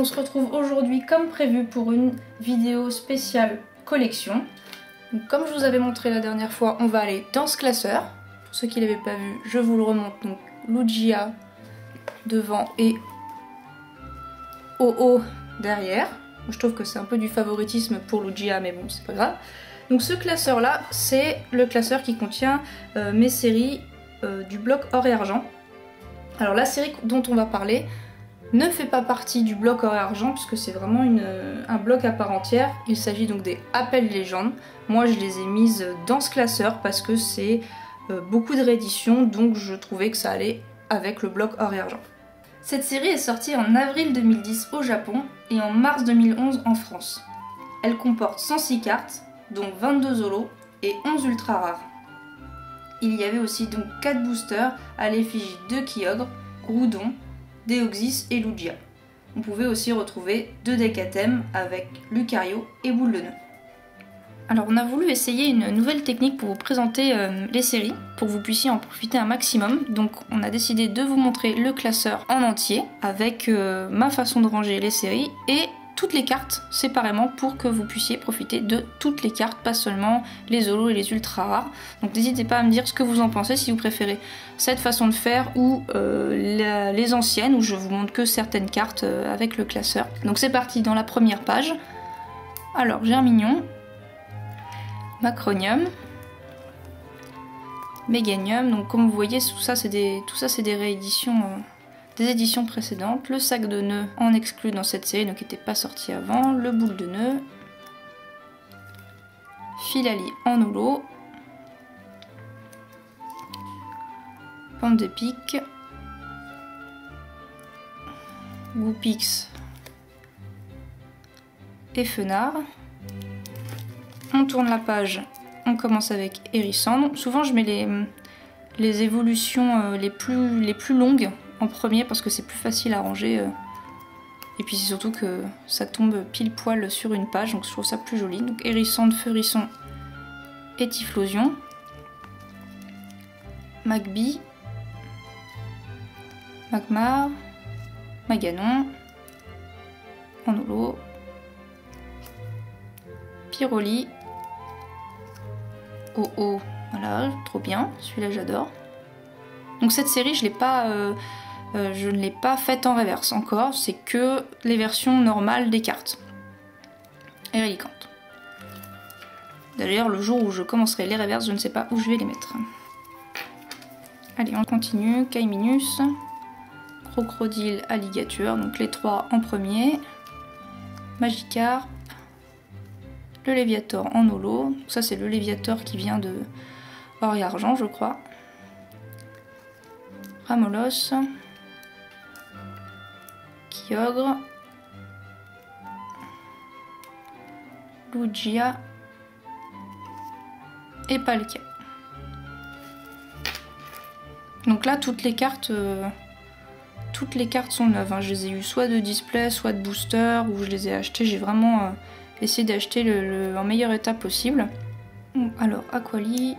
on se retrouve aujourd'hui comme prévu pour une vidéo spéciale collection. Comme je vous avais montré la dernière fois, on va aller dans ce classeur. Pour ceux qui ne l'avaient pas vu, je vous le remonte. Donc Lugia devant et OO derrière. Je trouve que c'est un peu du favoritisme pour Lugia, mais bon, c'est pas grave. Donc ce classeur là, c'est le classeur qui contient euh, mes séries euh, du bloc or et argent. Alors la série dont on va parler ne fait pas partie du bloc or argent puisque c'est vraiment un bloc à part entière. Il s'agit donc des appels légendes. Moi je les ai mises dans ce classeur parce que c'est euh, beaucoup de rééditions donc je trouvais que ça allait avec le bloc or et argent. Cette série est sortie en avril 2010 au Japon et en mars 2011 en France. Elle comporte 106 cartes, dont 22 zolos et 11 ultra rares. Il y avait aussi donc 4 boosters à l'effigie de Kyogre, Groudon, Deoxys et Lugia. On pouvait aussi retrouver deux thème avec Lucario et Boule de Nœud. Alors on a voulu essayer une nouvelle technique pour vous présenter euh, les séries, pour que vous puissiez en profiter un maximum. Donc on a décidé de vous montrer le classeur en entier, avec euh, ma façon de ranger les séries et toutes les cartes séparément pour que vous puissiez profiter de toutes les cartes, pas seulement les holos et les ultra rares. Donc n'hésitez pas à me dire ce que vous en pensez, si vous préférez cette façon de faire ou euh, les anciennes où je vous montre que certaines cartes avec le classeur. Donc c'est parti dans la première page. Alors j'ai un mignon, Macronium, Meganium. Donc comme vous voyez, tout ça c'est des rééditions euh, des éditions précédentes. Le sac de nœuds en exclu dans cette série, donc qui n'était pas sorti avant. Le boule de nœud. Filali en holo. Pente de pique. Goupix et Fenard on tourne la page, on commence avec Hérisson. Souvent je mets les, les évolutions euh, les, plus, les plus longues en premier parce que c'est plus facile à ranger. Euh. Et puis c'est surtout que ça tombe pile poil sur une page, donc je trouve ça plus joli. Donc Hérisson, Feurisson et Typhlosion. Magby, Magmar, Maganon, Anolo, Pyroli, Oh oh, voilà, trop bien, celui-là j'adore. Donc cette série, je, pas, euh, euh, je ne l'ai pas faite en reverse encore, c'est que les versions normales des cartes. Et. D'ailleurs, le jour où je commencerai les reverses, je ne sais pas où je vais les mettre. Allez, on continue. Caiminus, Crocodile, Alligator, donc les trois en premier. Magikarp, le Léviator en holo. Ça, c'est le Léviator qui vient de or et argent, je crois. Ramolos. Kyogre. Lugia. Et Palkia. Donc là, toutes les cartes... Euh, toutes les cartes sont neuves. Hein. Je les ai eues soit de display, soit de booster, ou je les ai achetées. J'ai vraiment... Euh, essayer d'acheter en meilleur état possible. Alors, Aquali,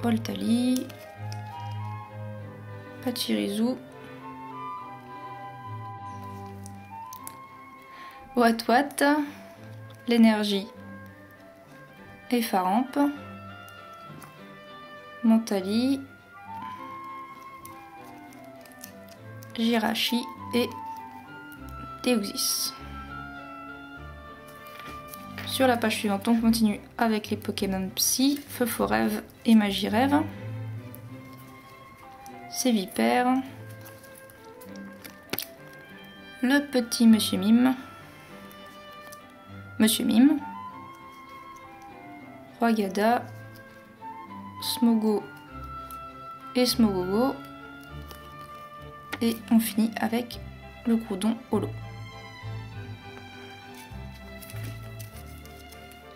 Voltali, Pachirizu, Wat Wat, l'énergie Effarampe, Montali, Jirachi et Deoxys. Sur la page suivante, on continue avec les Pokémon Psy, Feu Rêve et Magie Rêve. C'est Vipère. Le petit Monsieur Mime. Monsieur Mime. Gada. Smogo et Smogogo. Et on finit avec le Groudon Holo.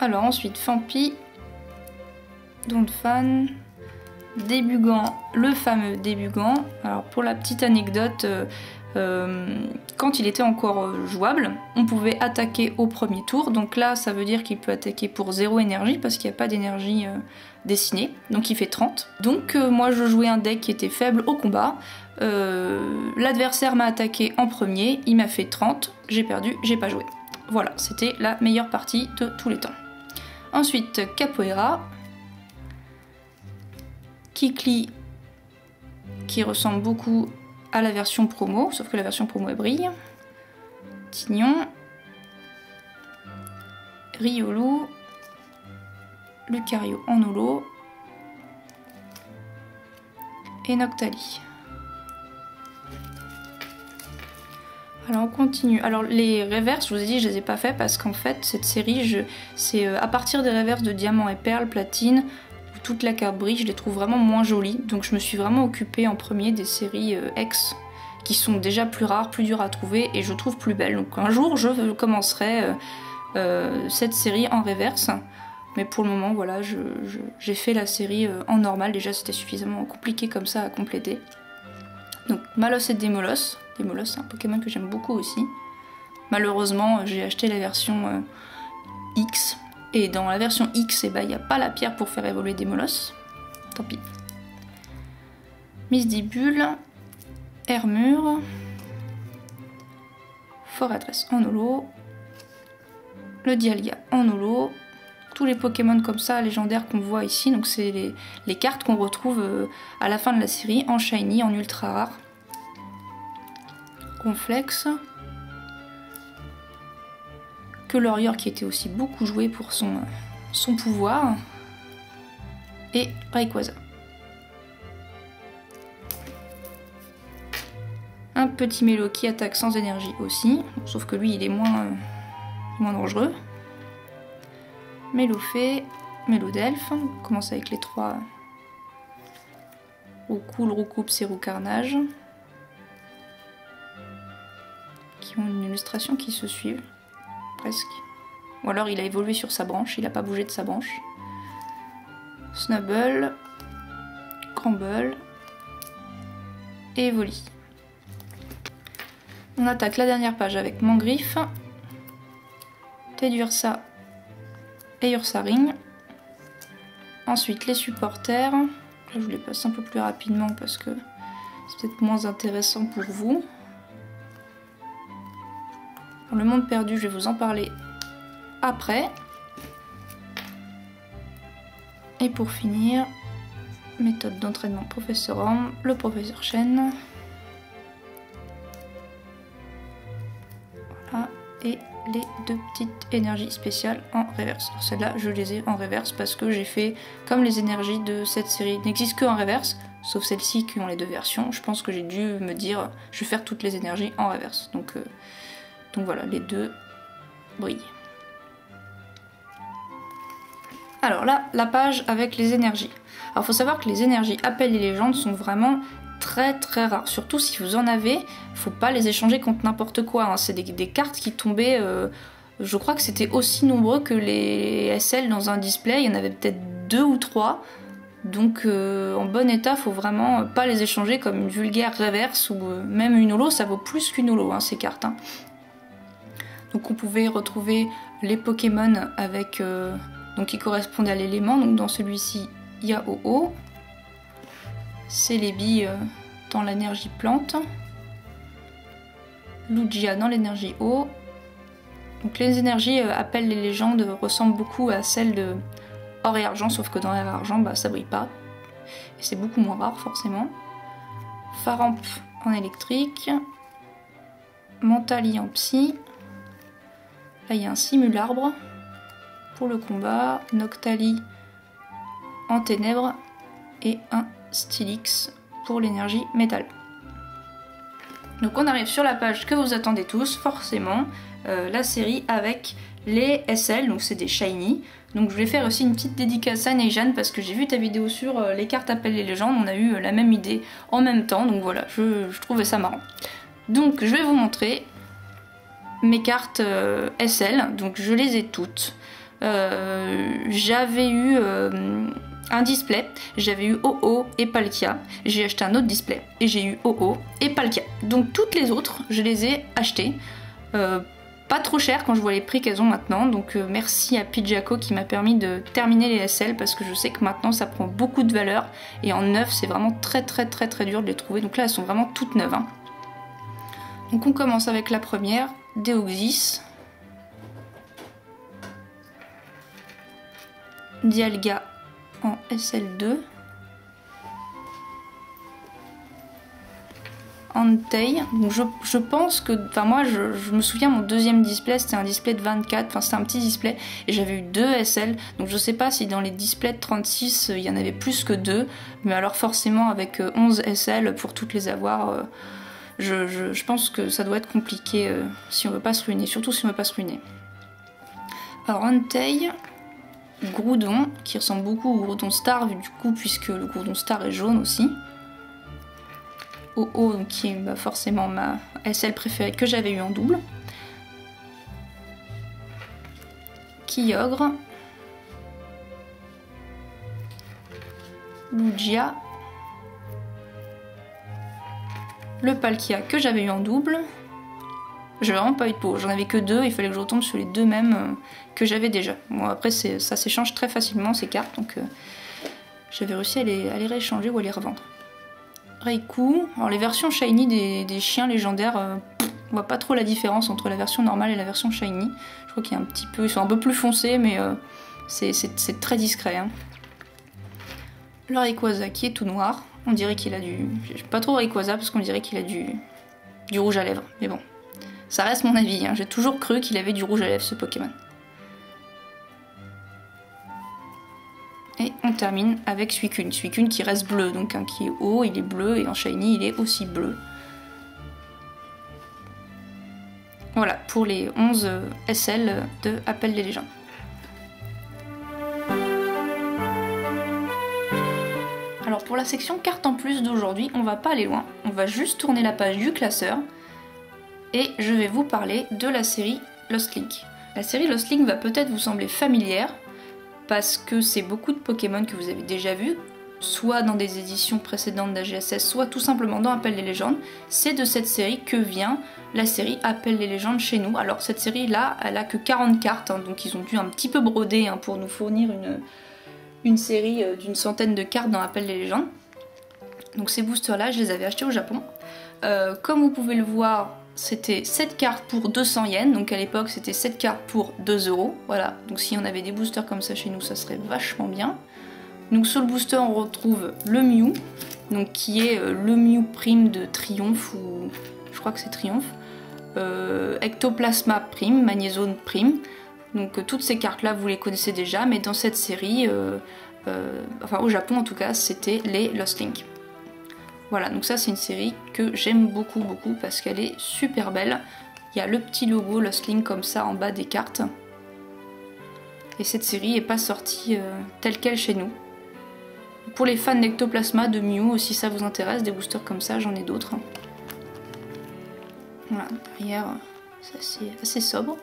Alors ensuite, Fampi, Donphan, Débugant, le fameux Débugant. Alors pour la petite anecdote, euh, quand il était encore euh, jouable, on pouvait attaquer au premier tour. Donc là, ça veut dire qu'il peut attaquer pour zéro énergie parce qu'il n'y a pas d'énergie dessiné, donc il fait 30. Donc moi je jouais un deck qui était faible au combat. L'adversaire m'a attaqué en premier, il m'a fait 30, j'ai perdu, j'ai pas joué. Voilà, c'était la meilleure partie de tous les temps. Ensuite, Capoeira. Kikli, qui ressemble beaucoup à la version promo, sauf que la version promo brille. Tignon. Riolu. Lucario en holo. Et Noctali. Alors on continue. Alors les reverses, je vous ai dit, je les ai pas fait parce qu'en fait cette série, c'est euh, à partir des reverses de diamant et perles, platine, toute la carte brille, je les trouve vraiment moins jolies. Donc je me suis vraiment occupée en premier des séries euh, X qui sont déjà plus rares, plus dures à trouver et je trouve plus belles. Donc un jour je commencerai euh, cette série en reverse. Mais pour le moment, voilà, j'ai fait la série en normal. Déjà, c'était suffisamment compliqué comme ça à compléter. Donc, Malos et Demolos. Demolos, c'est un Pokémon que j'aime beaucoup aussi. Malheureusement, j'ai acheté la version euh, X. Et dans la version X, eh ben, il n'y a pas la pierre pour faire évoluer Demolos. Tant pis. Misdibule, Hermure, Fortress en holo, le Dialga en holo, tous les Pokémon comme ça, légendaires qu'on voit ici, donc c'est les, cartes qu'on retrouve euh, à la fin de la série en shiny, en ultra rare. Complexe. Que Lorior qui était aussi beaucoup joué pour son, pouvoir. Et Rayquaza. Un petit Mélo qui attaque sans énergie aussi, sauf que lui il est moins, euh, moins dangereux. Mélofée, Mélodelphe, on commence avec les trois Roucoule, Roucoupe, Roux Carnage. Qui ont une illustration qui se suivent, presque. Ou alors il a évolué sur sa branche, il n'a pas bougé de sa branche. Snubble, Crumble et Volley. On attaque la dernière page avec Mangriffe, Tedursa et Ursaring. Ensuite, les supporters. Je vous les passe un peu plus rapidement parce que c'est peut-être moins intéressant pour vous. Le monde perdu, je vais vous en parler après. Et pour finir, méthode d'entraînement professeur Homme, le professeur Chen. Voilà, et les deux petites énergies spéciales en reverse. Celles-là, je les ai en reverse parce que j'ai fait comme les énergies de cette série n'existent que en reverse, sauf celles-ci qui ont les deux versions. Je pense que j'ai dû me dire, je vais faire toutes les énergies en reverse. Donc, euh, donc voilà, les deux brillent. Alors là, la page avec les énergies. Alors faut savoir que les énergies appels et légendes sont vraiment très très rare. Surtout si vous en avez, faut pas les échanger contre n'importe quoi. Hein. C'est des, cartes qui tombaient. Euh, je crois que c'était aussi nombreux que les SL dans un display. Il y en avait peut-être deux ou trois. Donc euh, en bon état, faut vraiment pas les échanger comme une vulgaire reverse ou euh, même une holo, ça vaut plus qu'une holo hein, ces cartes. Hein. Donc on pouvait retrouver les Pokémon avec donc qui correspondent à l'élément. Donc dans celui-ci, il y a OO, c'est les billes euh, dans l'énergie plante. Lugia dans l'énergie eau. Donc les énergies euh, appellent les légendes ressemblent beaucoup à celles de or et argent, sauf que dans l'air argent, bah, ça brille pas. Et c'est beaucoup moins rare forcément. Faramp en électrique. Mentali en psy. Là il y a un simularbre pour le combat. Noctali en ténèbres. Et un Stylix pour l'énergie métal. Donc on arrive sur la page que vous attendez tous, forcément, euh, la série avec les SL, donc c'est des shiny. Donc je vais faire aussi une petite dédicace à Neijan parce que j'ai vu ta vidéo sur euh, les cartes appels les légendes, on a eu euh, la même idée en même temps, donc voilà, je, trouvais ça marrant. Donc je vais vous montrer mes cartes SL, donc je les ai toutes. J'avais eu un display, j'avais eu OO et Palkia. J'ai acheté un autre display et j'ai eu OO et Palkia. Donc toutes les autres, je les ai achetées. Euh, pas trop cher quand je vois les prix qu'elles ont maintenant. Donc euh, merci à Pijaco qui m'a permis de terminer les SL parce que je sais que maintenant ça prend beaucoup de valeur et en neuf c'est vraiment très très très très dur de les trouver. Donc là elles sont vraiment toutes neuves. Hein. Donc on commence avec la première, Deoxys. Dialga en SL2. Entei. Donc je, pense que, enfin moi je, me souviens mon deuxième display c'était un display de 24, enfin c'était un petit display et j'avais eu deux SL. Donc je sais pas si dans les displays de 36 il y en avait plus que deux, mais alors forcément avec 11 euh, SL pour toutes les avoir, euh, je, pense que ça doit être compliqué euh, si on veut pas se ruiner, surtout si on veut pas se ruiner. Alors Entei, Groudon qui ressemble beaucoup au Groudon Star du coup puisque le Groudon Star est jaune aussi. OO, qui est bah, forcément ma SL préférée que j'avais eu en double. Kyogre. Lugia. Le Palkia que j'avais eu en double. J'ai vraiment pas eu de peau, j'en avais que deux, il fallait que je retombe sur les deux mêmes euh, que j'avais déjà. Bon après ça s'échange très facilement ces cartes, donc euh, j'avais réussi à les, rééchanger ou à les revendre. Raikou. Alors les versions shiny des, chiens légendaires, euh, on voit pas trop la différence entre la version normale et la version shiny. Je crois qu'il y a un petit peu, ils sont un peu plus foncés, mais c'est très discret. Hein. Le Rayquaza qui est tout noir. On dirait qu'il a du, pas trop Rayquaza parce qu'on dirait qu'il a du du rouge à lèvres. Mais bon, ça reste mon avis. Hein. J'ai toujours cru qu'il avait du rouge à lèvres ce Pokémon. Et on termine avec Suicune. Suicune qui reste bleu, donc un qui est haut, il est bleu, et en Shiny, il est aussi bleu. Voilà, pour les 11 SL de Appel des légendes. Alors pour la section carte en plus d'aujourd'hui, on va pas aller loin. On va juste tourner la page du classeur. Et je vais vous parler de la série Lost Link. La série Lost Link va peut-être vous sembler familière, parce que c'est beaucoup de Pokémon que vous avez déjà vus, soit dans des éditions précédentes d'AGSS, soit tout simplement dans Appel les légendes. C'est de cette série que vient la série Appel les légendes chez nous. Alors cette série là, elle a que 40 cartes, hein, donc ils ont dû un petit peu broder hein, pour nous fournir une, une série euh, d'une centaine de cartes dans Appel les légendes. Donc ces boosters là, je les avais achetés au Japon. Euh, comme vous pouvez le voir, c'était 7 cartes pour 200 yens, donc à l'époque c'était 7 cartes pour 2 euros. Voilà, donc si on avait des boosters comme ça chez nous, ça serait vachement bien. Donc sur le booster, on retrouve le Mew, donc qui est euh, le Mew Prime de Triomphe, ou je crois que c'est Triomphe. Ectoplasma Prime, Magnézone Prime. Donc euh, toutes ces cartes-là, vous les connaissez déjà, mais dans cette série, enfin au Japon en tout cas, c'était les Lost Link. Voilà, donc ça c'est une série que j'aime beaucoup beaucoup parce qu'elle est super belle. Il y a le petit logo Lost Link comme ça en bas des cartes. Et cette série n'est pas sortie euh, telle qu'elle chez nous. Pour les fans d'Ectoplasma, de Mew, si ça vous intéresse, des boosters comme ça, j'en ai d'autres. Voilà, derrière, c'est assez sobre.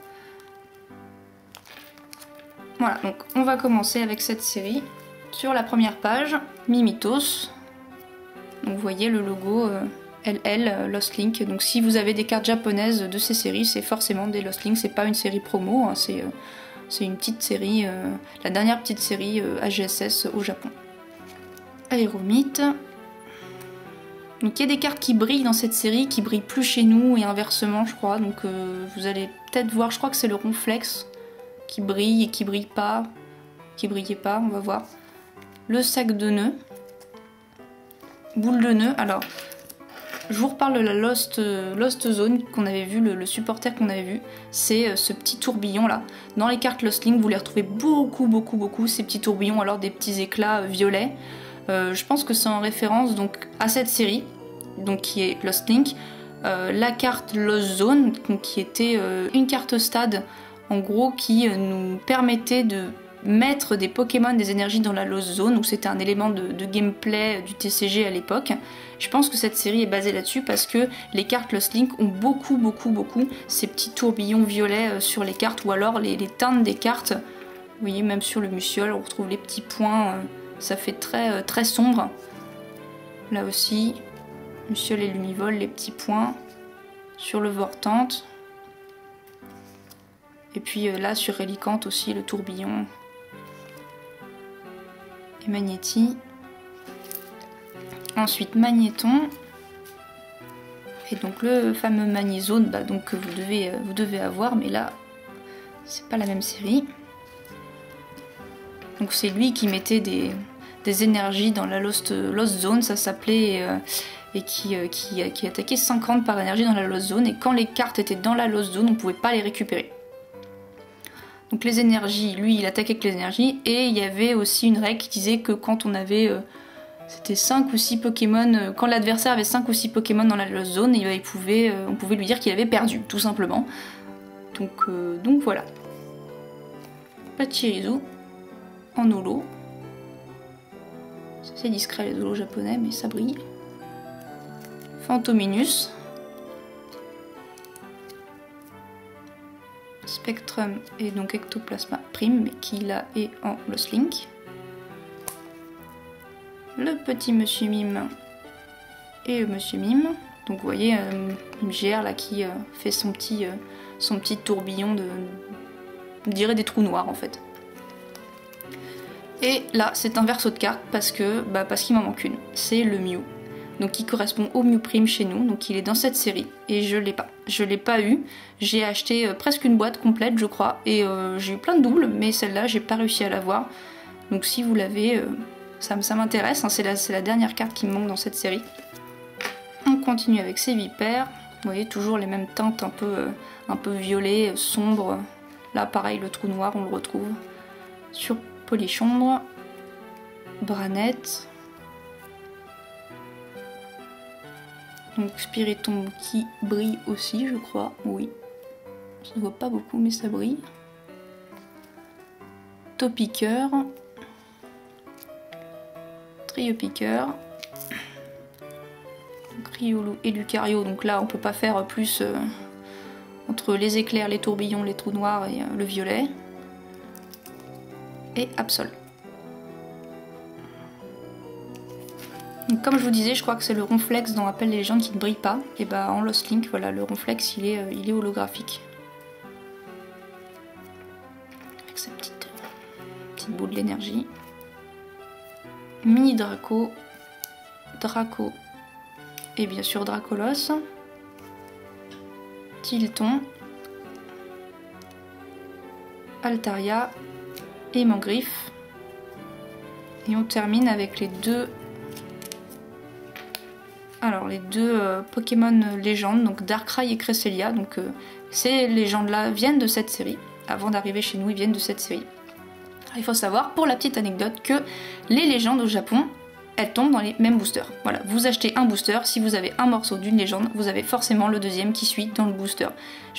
Voilà, donc on va commencer avec cette série. Sur la première page, Mimitos, donc vous voyez le logo LL euh, euh, Lost Link. Donc si vous avez des cartes japonaises de ces séries, c'est forcément des Lost Link. C'est pas une série promo, hein, euh, c'est une petite série, la dernière petite série AGSS au Japon. Aéromite. Donc il y a des cartes qui brillent dans cette série, qui brillent plus chez nous et inversement, je crois. Donc vous allez peut-être voir, je crois que c'est le Ronflex qui brille et qui brille pas, qui brillait pas, on va voir. Le sac de nœuds boule de nœud. Alors, je vous reparle de la Lost, Lost Zone qu'on avait vu, le, supporter qu'on avait vu. C'est euh, ce petit tourbillon là. Dans les cartes Lost Link, vous les retrouvez beaucoup, beaucoup, beaucoup, ces petits tourbillons, alors des petits éclats euh, violets. Euh, je pense que c'est en référence donc à cette série, donc qui est Lost Link. la carte Lost Zone, qui était une carte stade, en gros, qui nous permettait de mettre des Pokémon des énergies dans la Lost Zone, où c'était un élément de, gameplay du TCG à l'époque. Je pense que cette série est basée là-dessus parce que les cartes Lost Link ont beaucoup, beaucoup, beaucoup ces petits tourbillons violets euh, sur les cartes, ou alors les, teintes des cartes. Vous voyez, même sur le Musiol, on retrouve les petits points, euh, ça fait très, euh, très sombre. Là aussi, Musiol et Lumivol, les petits points. Sur le Vortante, Et puis là sur Relicante aussi le tourbillon. Et Magnéti. Ensuite Magnéton. Et donc le fameux Magnézone bah, donc, que vous devez, vous devez avoir, mais là c'est pas la même série. Donc c'est lui qui mettait des, énergies dans la Lost, Zone, ça s'appelait, euh, et qui, euh, qui, qui, attaquait 50 par énergie dans la Lost Zone. Et quand les cartes étaient dans la Lost Zone, on pouvait pas les récupérer. Donc les énergies, lui il attaquait avec les énergies, et il y avait aussi une règle qui disait que quand on avait... Euh, c'était 5 ou 6 Pokémon, quand l'adversaire avait 5 ou 6 Pokémon dans la Zone, pouvait, on pouvait lui dire qu'il avait perdu, tout simplement. Donc, donc voilà. Pachirisu en holo. C'est discret les holos japonais, mais ça brille. Phantominus. Spectrum et donc Ectoplasma Prime, mais qui là est en Lost Link. Le petit Monsieur Mime et Monsieur Mime. Donc vous voyez euh, une GR là qui euh, fait son petit, euh, son petit tourbillon de, on dirait des trous noirs en fait. Et là, c'est un verso de carte parce que bah, parce qu'il m'en manque une. C'est le Mew. Donc qui correspond au Mew Prime chez nous. Donc il est dans cette série et je l'ai pas. Je l'ai pas eu. J'ai acheté euh, presque une boîte complète, je crois, et euh, j'ai eu plein de doubles, mais celle-là, j'ai pas réussi à l'avoir. Donc si vous l'avez, euh, ça, m'intéresse. Hein. c'est la, dernière carte qui me manque dans cette série. On continue avec ces vipères. Vous voyez toujours les mêmes teintes un peu, un peu violet, sombre. Là, pareil, le trou noir, on le retrouve sur Polychombre, Branette, donc Spiritombe qui brille aussi, je crois, oui. Ça ne voit pas beaucoup, mais ça brille. Topiqueur, Triopiqueur, Riolo et Lucario, donc là on peut pas faire plus euh, entre les éclairs, les tourbillons, les trous noirs et euh, le violet et Absol. Comme je vous disais, je crois que c'est le ronflex dans Appel les légendes qui ne brille pas. Et bah en Lost Link, voilà, le ronflex il est, euh, il est holographique. Avec sa petite, petite boule d'énergie. Mini Draco, Draco et bien sûr Dracolos. Tilton, Altaria et Mangriffe. Et on termine avec les deux alors les deux euh, Pokémon légendes, donc Darkrai et Cresselia. Donc euh, ces légendes là viennent de cette série. Avant d'arriver chez nous, ils viennent de cette série. il faut savoir, pour la petite anecdote, que les légendes au Japon, elles tombent dans les mêmes boosters. Voilà, vous achetez un booster, si vous avez un morceau d'une légende, vous avez forcément le deuxième qui suit dans le booster.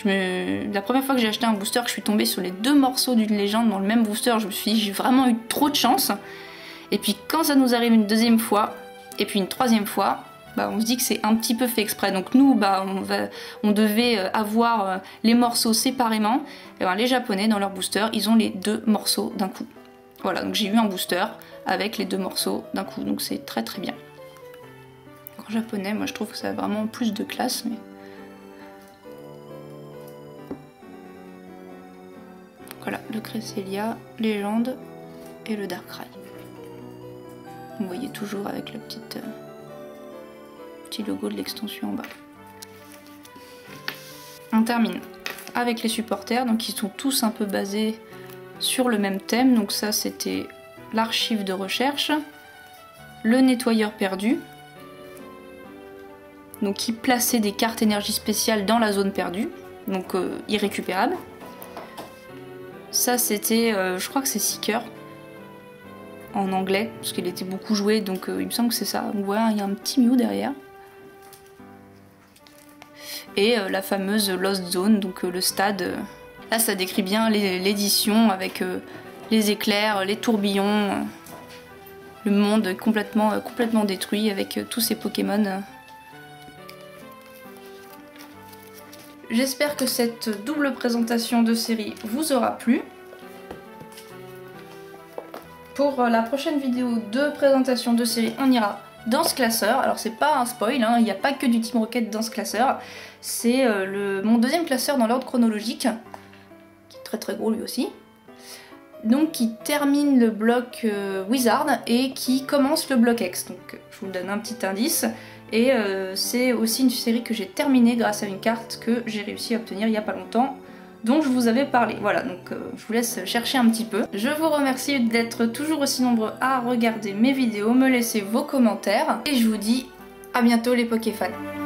La première fois que j'ai acheté un booster, je suis tombée sur les deux morceaux d'une légende dans le même booster, je me suis j'ai vraiment eu trop de chance. Et puis quand ça nous arrive une deuxième fois, et puis une troisième fois, bah, on se dit que c'est un petit peu fait exprès. Donc nous, bah, on, devait euh, avoir euh, les morceaux séparément. Ben, les Japonais, dans leur booster, ils ont les deux morceaux d'un coup. Voilà, donc j'ai eu un booster avec les deux morceaux d'un coup, donc c'est très très bien. En japonais, moi je trouve que ça a vraiment plus de classe. Voilà, le Cresselia, Légende et le Darkrai. Vous voyez toujours avec le petit, euh, petit logo de l'extension en bas. On termine avec les supporters, donc ils sont tous un peu basés sur le même thème. Donc ça c'était l'archive de recherche, le nettoyeur perdu, donc qui plaçait des cartes énergie spéciales dans la zone perdue, donc euh, irrécupérable. Ça c'était, euh, je crois que c'est Seeker en anglais, parce qu'il était beaucoup joué, donc euh, il me semble que c'est ça. Voit, il y a un petit Mew derrière. Et la fameuse Lost Zone, donc le stade. là ça décrit bien l'édition avec les éclairs, les tourbillons, le monde complètement, euh, complètement détruit avec euh, tous ces Pokémon. J'espère que cette double présentation de série vous aura plu. Pour euh, la prochaine vidéo de présentation de série, on ira dans ce classeur. Alors c'est pas un spoil, hein, il n'y a pas que du Team Rocket dans ce classeur. C'est mon deuxième classeur dans l'ordre chronologique très très gros lui aussi. Donc qui termine le bloc euh, Wizard et qui commence le bloc X. Donc je vous donne un petit indice. Et euh, c'est aussi une série que j'ai terminée grâce à une carte que j'ai réussi à obtenir il n'y a pas longtemps dont je vous avais parlé. Voilà, donc euh, je vous laisse chercher un petit peu. Je vous remercie d'être toujours aussi nombreux à regarder mes vidéos, me laisser vos commentaires, et je vous dis à bientôt les Pokéfans.